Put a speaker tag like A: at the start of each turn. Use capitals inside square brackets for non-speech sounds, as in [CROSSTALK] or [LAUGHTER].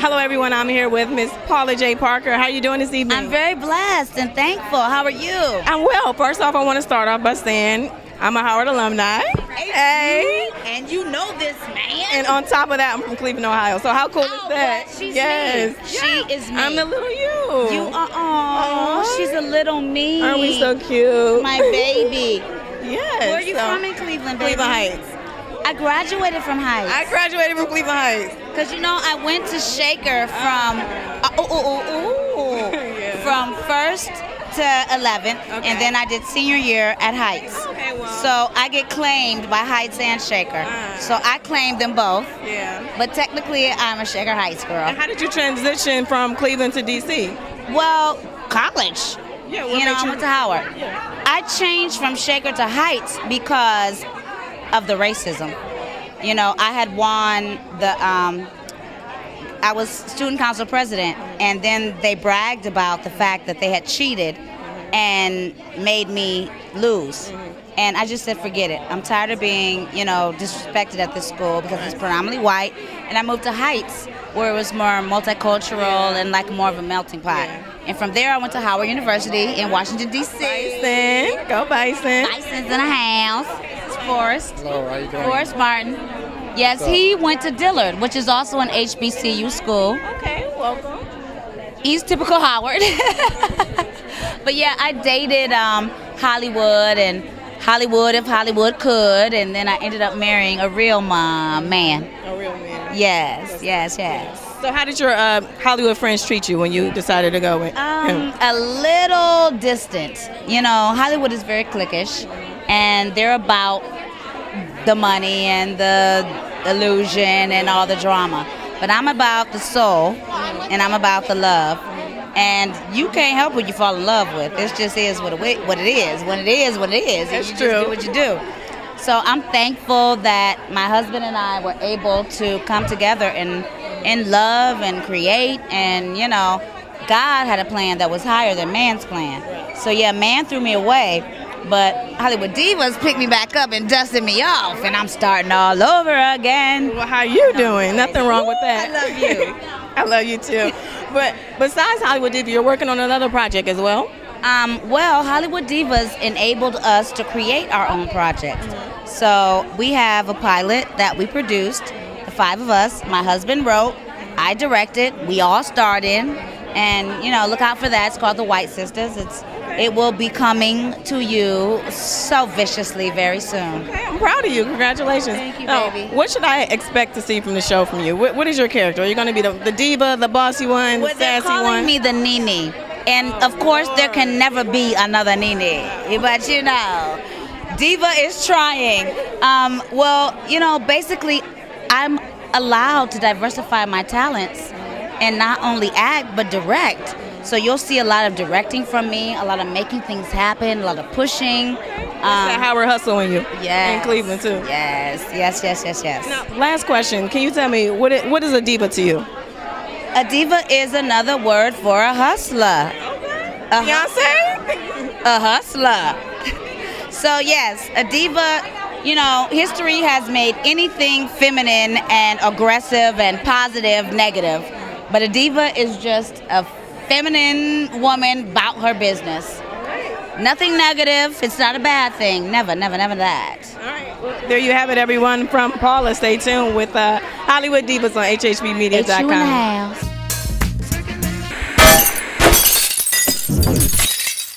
A: Hello, everyone. I'm here with Miss Paula Jai Parker. How are you doing this evening?
B: I'm very blessed and thankful. How are you?
A: I'm well. First off, I want to start off by saying I'm a Howard alumni.
B: Hey. And you know this man.
A: And on top of that, I'm from Cleveland, Ohio. So how cool
B: oh,
A: is that?
B: Well, she's
A: yes.
B: me. She is me.
A: I'm the little you.
B: You are. Oh, she's a little me.
A: Aren't we so cute?
B: My baby. [LAUGHS]
A: yes.
B: Where are you
A: so,
B: from in Cleveland, baby?
A: Cleveland Heights.
B: I graduated from Heights.
A: I graduated from Cleveland Heights.
B: Cause you know I went to Shaker from uh, ooh, ooh, ooh, [LAUGHS]
A: yeah.
B: from first to 11th,
A: Okay.
B: and then I did senior year at Heights.
A: Okay, well.
B: So I get claimed by Heights and Shaker.
A: Ah.
B: So I claimed them both,
A: Yeah.
B: but technically I'm a Shaker Heights girl.
A: And how did you transition from Cleveland to DC?
B: Well, college.
A: Yeah,
B: you know, I went to Howard.
A: Yeah.
B: I changed from Shaker to Heights because of the racism. You know, I had won the, um, I was student council president, and then they bragged about the fact that they had cheated and made me lose. And I just said, forget it. I'm tired of being, you know, disrespected at this school because it's predominantly white. And I moved to Heights, where it was more multicultural and like more of a melting pot.
A: Yeah.
B: And from there, I went to Howard University in Washington, D.C.
A: Bison. Go Bison.
B: Bison's in the house. Forrest.
C: Hello, how you doing?
B: Forrest Martin. Yes, he went to Dillard, which is also an HBCU school.
A: Okay, welcome.
B: He's typical Howard. [LAUGHS] but yeah, I dated um, Hollywood and Hollywood if Hollywood could, and then I ended up marrying a real mom man.
A: A real man.
B: Yes, yes, yes.
A: So how did your uh, Hollywood friends treat you when you decided to go with
B: Um,
A: him?
B: a little distant. You know, Hollywood is very cliquish, and they're about the money and the illusion and all the drama. But I'm about the soul, and I'm about the love. And you can't help what you fall in love with. It just is what it, what it is. When it is, what it is.
A: That's
B: and you
A: true.
B: Just do what you do. So I'm thankful that my husband and I were able to come together and in love and create and you know God had a plan that was higher than man's plan. So yeah, man threw me away, but Hollywood Divas picked me back up and dusted me off and I'm starting all over again.
A: Well, how you doing? Nothing wrong with that.
B: I love you. [LAUGHS]
A: I love you too. But besides Hollywood Divas, you're working on another project as well.
B: Um, well, Hollywood Divas enabled us to create our own project. So we have a pilot that we produced, the five of us. My husband wrote, I directed, we all starred in, and you know, look out for that. It's called The White Sisters. It's it will be coming to you so viciously very soon.
A: Okay, I'm proud of you. Congratulations.
B: Thank you,
A: Now,
B: baby.
A: What should I expect to see from the show from you? What, what is your character? Are you going to be the, the diva, the bossy one,
B: Well,
A: the sassy
B: calling
A: one?
B: me the nini And of course, there can never be another nini But you know, Diva is trying. Um, well, you know, basically, I'm allowed to diversify my talents and not only act, but direct. So you'll see a lot of directing from me, a lot of making things happen, a lot of pushing.
A: that
B: Um,
A: Howard Hustle in you.
B: yes.
A: In Cleveland too.
B: Yes, yes, yes, yes, yes.
A: Now, last question. Can you tell me what it, what is a diva to you?
B: A diva is another word for a hustler. A hu-
A: Beyonce?
B: a hustler. So yes, a diva. You know, history has made anything feminine and aggressive and positive negative, but a diva is just a feminine woman about her business. Nothing negative. It's not a bad thing. Never, never, never that.
A: All right. Well, there you have it, everyone. From Paula, stay tuned with uh, Hollywood Divas on
B: It's you in
A: HHBmedia.com.